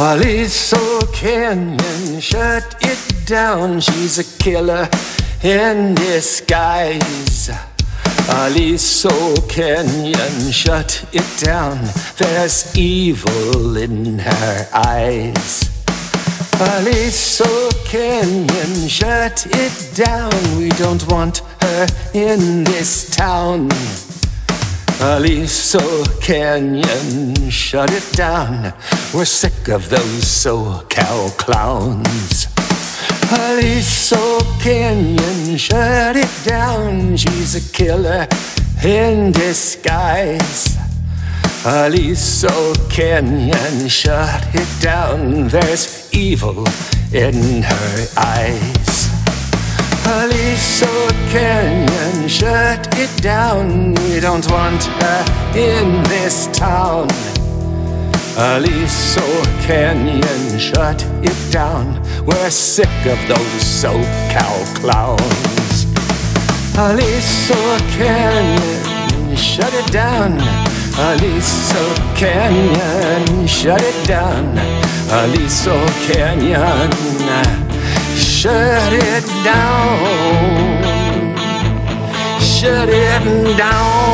Aliso Canyon, shut it down. She's a killer in disguise. Aliso Canyon, shut it down. There's evil in her eyes. Aliso Canyon, shut it down. We don't want her in this town. Aliso Canyon, shut it down. We're sick of those SoCal clowns. Aliso Canyon, shut it down. She's a killer in disguise. Aliso Canyon, shut it down. There's evil in her eyes. Aliso Canyon, it down. We don't want her in this town. Aliso Canyon, shut it down. We're sick of those SoCal clowns. Aliso Canyon, shut it down. Aliso Canyon, shut it down. Aliso Canyon, shut it down. Down.